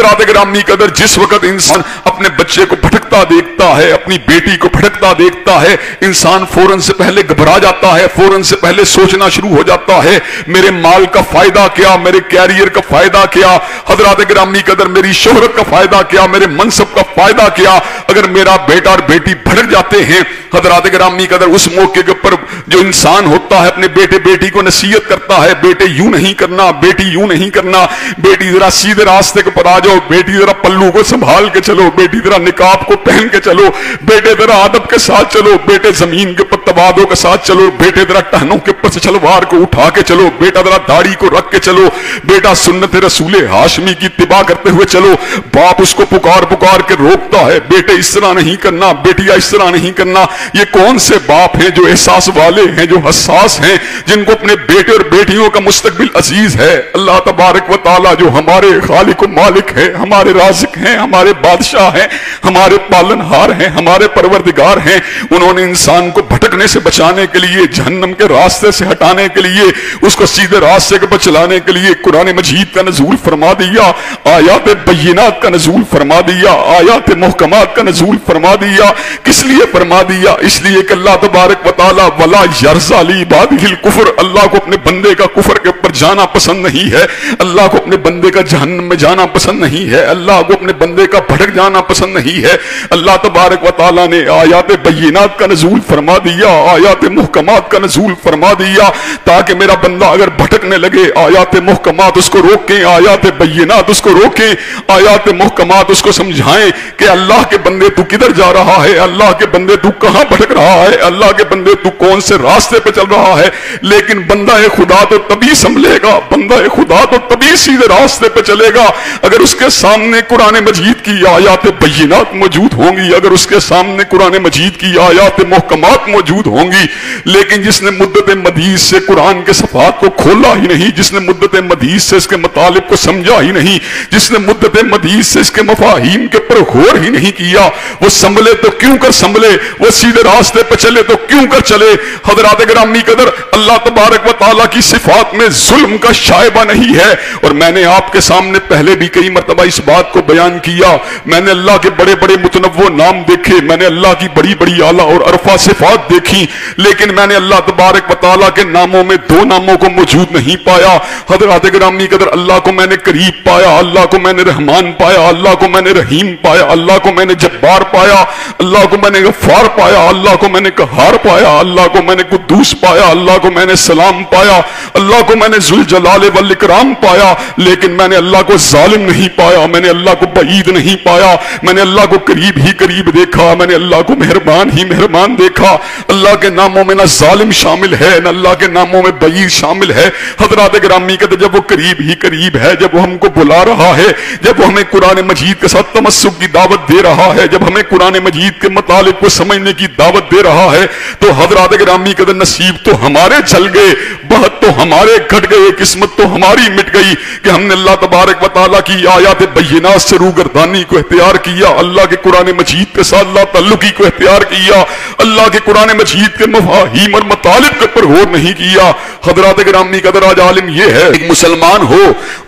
हजरात ग्रामी कदर जिस वक्त इंसान अपने बच्चे को भटकता देखता है, अपनी बेटी को भटकता देखता है, इंसान फ़ौरन से पहले घबरा जाता है, फ़ौरन से पहले सोचना शुरू हो जाता है, मेरे माल का फ़ायदा क्या, मेरे कैरियर का फ़ायदा क्या, हजरात ग्रामी कदर मेरी शोहरत का फ़ायदा क्या, मेरे मनसब का फ़ायदा क्या, अगर मेरा बेटा और बेटी भटक जाते हैं, हजरात ग्रामी कदर उस मौके के ऊपर जो इंसान होता है अपने बेटे, बेटी को नसीहत करता है, बेटे यूँ नहीं करना, बेटी यूँ नहीं करना, बेटी जरा सीधे रास्ते के पर आ जाओ, बेटी जरा पल्लू को संभाल के चलो, बेटी जरा निकाब को पहन के चलो, बेटे जरा आदब के साथ चलो, बेटे ज़मीन के ऊपर तबादों के साथ चलो, बेटे जरा टहनों के ऊपर छलवार को उठा के चलो, बेटा जरा दाढ़ी को रख के चलो, बेटा सुन्नत रसूले हाशमी की तिबा करते हुए चलो, बाप उसको पुकार पुकार के रोकता है, बेटे इस तरह नहीं करना, बेटिया इस तरह नहीं करना, ये कौन से बाप है जो एहसास वाले हैं, जो हसास हैं, जिनको अपने बेटे और बेटियों का मुस्तकबिल अज़ीज़ है। अल्लाह तबारक व ताला जो हमारे खालिक मालिक है, हमारे राजिक हैं, हमारे बादशाह हैं, हमारे पालनहार हैं, हमारे परवरदिगार हैं, उन्होंने इंसान को भटकने से बचाने के लिए, जहन्नम के रास्ते से हटाने के लिए, उसको सीधे रास्ते के पर चलाने के लिए कुरान मजीद का नजूल फरमा दिया, आयात बैनात का नजूल फरमा दिया, आयात महकमात का नजूल फरमा दिया, किस लिए फरमा दिया? इसलिए कि अल्लाह तबारक वाली वला यरजाली बाबिल कुफर अल्लाह को अपने बंदे का कुफर के ऊपर जाना पसंद नहीं है। अल्लाह को अपने बंदे का जहन्नम में जाना पसंद नहीं है। अल्लाह को अपने बंदे का भटक जाना पसंद नहीं है। अल्लाह तबारक वाली ने आयात बैनात का नजूल फरमा दिया आयात महकमात का नजूल फरमा दिया, ताकि मेरा बंदा अगर भटकने लगे आयात महकमात उसको रोके आयात बैनात उसको रोके आयात महकमात उसको समझाएँ कि अल्लाह के बंदे तू किधर जा रहा है? अल्लाह के बंदे तू कहाँ भटक रहा है? अल्लाह के बंदे तू कौन से रास्ते पे चल रहा है? लेकिन बंदा है खुदा तो तभी संभलेगा बंदा खुदा तो तभी सीधे रास्ते पे चलेगा। अगर उसके सामने कुरान मजीद की आयात बैनात मौजूद होंगी, अगर उसके सामने कुरान मजीद की आयात महकमात मौजूद होंगी, लेकिन जिसने मुद्दत मदीज से कुरान के सफात को खोला ही नहीं, जिसने मुद्दत मदीज से इसके मुतालिब को समझा ही नहीं, जिसने मुद्दत मदीज से इसके मफाहिम के ऊपर गौर ही नहीं किया, वो संभले तो क्यों कर संभले? वो सीधे रास्ते पर चले तो क्यों कर चले? हजरात ग्रामी कदर अल्लाह तबारक व ताला की सिफात में जुल्म का शायबा नहीं है। और मैंने आपके सामने पहले भी कई मरतबा इस बात को बयान किया। मैंने अल्लाह के बड़े बड़े मुतनवो नाम देखे। मैंने अल्लाह की बड़ी बड़ी आला और अरफा सिफात देखी। लेकिन मैंने अल्लाह तबारक व के नामों में दो नामों को मौजूद नहीं पाया। हजरात ग्रामी कदर अल्लाह को मैंने करीब पाया, अल्लाह को मैंने रहमान पाया, अल्लाह को मैंने रहीम पाया, अल्लाह को मैंने जब्बार पाया, अल्लाह को मैंने गफार पाया, अल्लाह को मैंने कहार पाया, अल्लाह को मैंने कुद्दूस पाया, अल्लाह को मैंने सलाम पाया, अल्लाह को मैंने जुल जलाल वलिक्राम पाया, लेकिन मैंने अल्लाह को जालिम नहीं पाया, मैंने अल्लाह को बईद नहीं पाया, मैंने अल्लाह को करीब ही करीब देखा, मैंने अल्लाह को मेहरबान ही मेहरबान देखा। अल्लाह के नामों में ना जालिम शामिल है, न अल्लाह के नामों में बईद शामिल है। हजरात ग्रामी कहते, जब वो करीब ही करीब है, जब वो हमको बुला रहा है, जब वो हमें कुरान मजीद के साथ तमस्सुक की दावत दे रहा है, जब हमें कुरान मजीद के मुतालिब को समझने की दावत दे रहा है तो हजरात ग्रामी कहते नसीब तो हमारे चल गए। बहुत तो हमारे घट गए किस्मत तो हमारी मिट गई कि हमने अल्लाह तबारक वाली की आयात बैनात से रूगरदानी को इख्तियार किया, अल्लाह के कुरान मजीद के साथ अल्लाह तल्लुकी को इख्तियार किया, अल्लाह के कुरान मजीद के मफाहिम और मतालिब के ऊपर गौर नहीं किया। हजरात ग्रामी कदर आज आलिम यह है, एक मुसलमान हो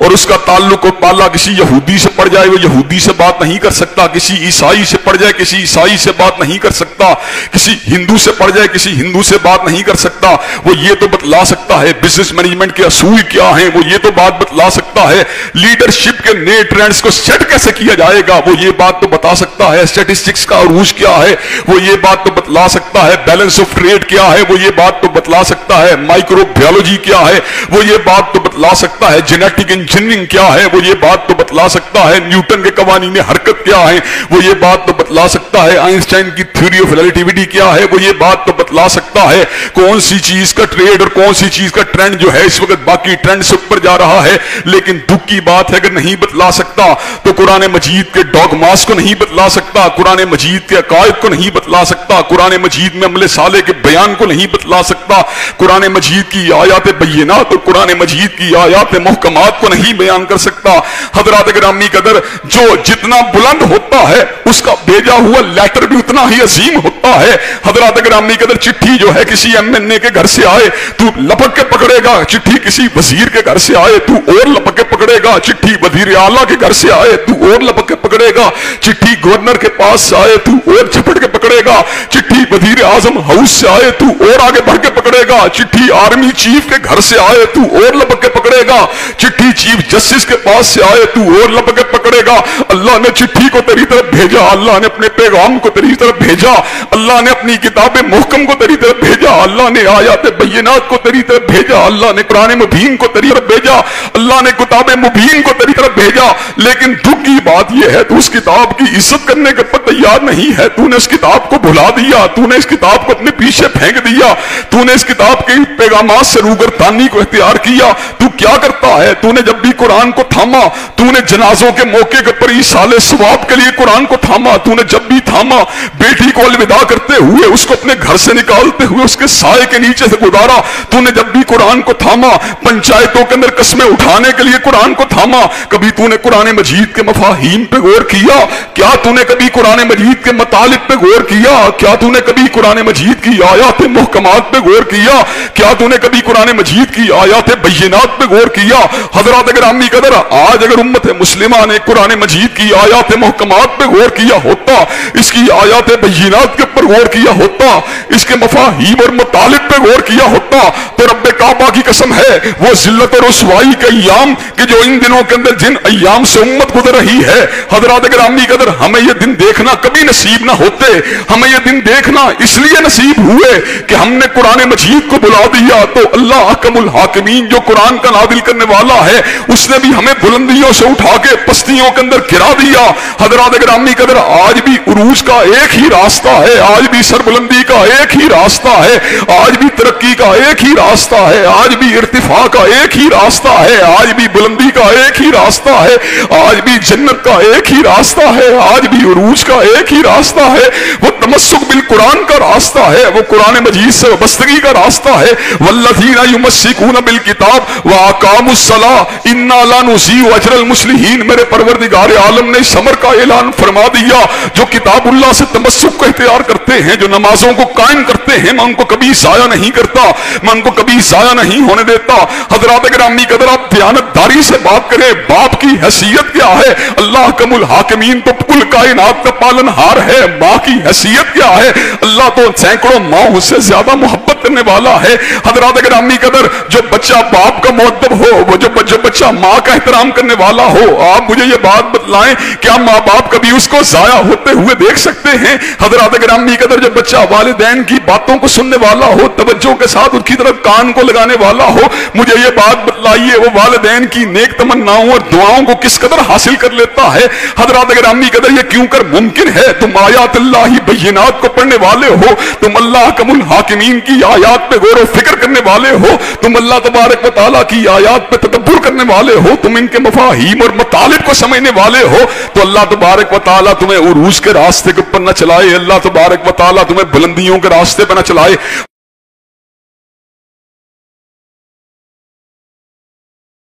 और उसका ताल्लुक और पाला किसी यहूदी से पड़ जाए, वो यहूदी से बात नहीं कर सकता, किसी ईसाई से पड़ जाए, किसी ईसाई से बात नहीं कर सकता, किसी हिंदू से पड़ जाए, किसी हिंदू से बात नहीं कर सकता, वो ये तो बतला सकता है? बिज़नेस मैनेजमेंट के असूल क्या हैं? वो ये तो बात बतला सकता है। लीडरशिप के नए ट्रेंड्स को सेट कैसे किया जाएगा? वो ये बात तो बता सकता है। स्टेटिस्टिक्स का अरूज क्या है? वो ये बात तो बतला सकता है। बैलेंस ऑफ़ ट्रेड क्या है? वो ये बात तो बतला सकता है। माइक्रोबायोलॉजी क्या है? वो ये बात तो बतला सकता है जेनेटिक इंजीनियरिंग क्या है, वो ये बात तो बतला सकता है, न्यूटन के कवानी कवानीन हरकत क्या है, वो ये बात तो बतला सकता है, आइंस्टाइन की थ्योरी ऑफ़ रिलेटिविटी क्या है, वो ये बात तो बतला सकता है, कौन सी चीज़ का ट्रेड और कौन सी चीज़ का ट्रेंड जो है, इस वक्त बाकी ट्रेंड से ऊपर जा रहा है, लेकिन दुख की बात है, अगर नहीं बतला सकता तो कुरान मजीद के डॉगमास को नहीं बतला सकता, कुरान मजीद के अकायद को नहीं बतला सकता कुरान मजीद में अमले साले के बयान को नहीं बतला सकता। कुरान मजीद की आयात बैनात और कुरान मजीद की आयात मोहकमात को नहीं बयान कर सकता। हजरात ग्रामी कदर, जो जितना बुलंद होता है, उसका भेजा हुआ लेटर भी उतना ही अजीम होता है। हजरात ग्रामी कदर, चिट्ठी जो है किसी एम एन ए के घर से आए, तू लपक के पकड़ेगा। चिट्ठी किसी वज़ीर के घर से आए, तू और लपक के पकड़ेगा। चिट्ठी वज़ीर आला के घर से आए, तू और लपक के पकड़ेगा चिट्ठी गवर्नर के पास से आए, तू और झपट के पकड़ेगा। चिट्ठी वज़ीर आज़म हाउस से आए, तू और आगे बढ़ के पकड़ेगा। चिट्ठी आर्मी चीफ के घर से आए, तू और लपक के पकड़ेगा। चिट्ठी चीफ जस्टिस के पास से आए, तू और लपक के पकड़ेगा। अल्लाह ने चिट्ठी को तेरी तरफ़ भेजा, अल्लाह ने अपने पैगाम को तेरी तरफ़ भेजा। अल्लाह ने अपनी किताब मोहकम को तेरी तरफ़ भेजा। अल्लाह ने आयात बैनात को तेरी तरफ़ भेजा। अल्लाह ने कुरान मुबीन को तेरी तरफ़ भेजा। अल्लाह ने किताब मुबीन को तेरी तरफ़ भेजा। लेकिन दुख की बात यह है, तू उस किताब की इज़्ज़त करने के पर तैयार नहीं है। तूने उस किताब को भुला दिया। तूने इस किताब को अपने पीछे फेंक दिया। तूने इस किताब के पैगाम से रूगरतानी को इख्तियार किया। तू क्या करता है? तूने भी कुरान को थामा, तूने जनाजों के मौके के पर साले स्वाब के लिए कुरान को थामा, तूने जब भी थामा, बेटी को अलविदा करते हुए उसको अपने घर से निकालते हुए उसके साय के नीचे से गुजारा, तूने जब भी कुरान को थामा, पंचायतों के अंदर कस्में उठाने के लिए कुरान को थामा, कभी तूने कुरान मजीद के मफाहीम पे गौर किया? क्या तूने कभी कुरान मजीद के मतालिब पे गौर किया? क्या तूने कभी कुरान मजीद की आयात मुहकमात पे गौर किया? क्या तूने कभी कुरान मजीद की आयात बैनात पे गौर किया? हज़रत अम्मी कदर आज अगर उम्मत मुस्लिमा ने कुरान मजीद की आयात महकमात पे गौर किया होता, इसकी आयात बहीनात के ऊपर गौर किया होता, इसके मफाहीम और मतालब पे गौर किया होता तो रब काबा की कसम है, वो जिल्लत और रसवाई के अयाम कि जो इन दिनों के अंदर जिन अयाम से उम्मत गुजर रही है, हज़रत अगर अम्मी कदर हमें ये दिन देखना कभी नसीब ना होते, हमें ये दिन देखना इसलिए नसीब हुए कि हमने कुरान मजीद को बुला दिया तो अल्लाह अकमुल हाकिमीन जो कुरान का नादिल करने वाला है, उसने भी हमें बुलंदियों से उठा के पस्तियों के अंदर गिरा दिया। हजरात ग्रामी कदर आज भी उरूज का एक ही रास्ता है, आज भी सरबुलंदी का एक ही रास्ता है, आज भी तरक्की का एक ही रास्ता है, आज भी इर्तिफा का एक ही रास्ता है, आज भी बुलंदी का एक ही रास्ता है, आज भी जन्नत का एक ही रास्ता है, आज भी उरूज का एक ही रास्ता है, वो तमस्सुक बिल कुरान का रास्ता है, वो कुरान मजीद से वबस्तगी का रास्ता है युमस्सिकून बिल किताब, व अकामुस्सला इन्ना ला मेरे परवरदिगार आलम ने समर का ऐलान फरमा दिया, जो किताबुल्लाह से तमस्सुक का इख्तियार करते हैं, जो नमाजों को कायम करते हैं, मैं उनको कभी जाया नहीं करता, मैं उनको कभी जाया नहीं होने देता। हजरात ग्रामी कदर आप दयानतदारी से बात करें, बाप की हैसियत क्या है? अल्लाह कमुल हाकिमीन तो कुल कायनात का पालनहार है, माँ की हैसियत क्या है? अल्लाह तो सैकड़ों माँ उससे ज़्यादा मोहब्बत करने वाला है। हजरात ग्रामी कदर जो बच्चा बाप का मोहतब हो, वो जो जो बच्चा माँ का एहतराम करने वाला हो, आप मुझे ये बात बतलाएँ, क्या माँ बाप कभी उसको जाया होते हुए देख सकते हैं? हजरात ग्रामी कदर जो बच्चा वालदेन की बातों को सुनने वाला हो, तवज्जो के साथ उसकी तरफ़ कान को लगाने वाला हो, मुझे ये बात बतलाइए, वो वालदेन की नेक तमन्नाओं और दुआओं को किस कदर हासिल कर लेता है? हजरात ग्रामी कदर ये क्यों कर मुमकिन है? तुम आयात अल्लाह बैनात को पढ़ने वाले हो, तुम अल्लाह कमुल हाकिमीन की आयात पे गौर फ़िक्र करने वाले हो, तुम अल्लाह तबारक वाली की आयात पे तदब्बर करने वाले हो, तुम इनके मफाहीम और मतालिब को समझने वाले हो तो अल्लाह तबारक वाली तुम्हें उरूज के रास्ते के ऊपर न चलाए, अल्लाह तबारक वाली तुम्हें बुलंदियों के रास्ते पर न चलाए।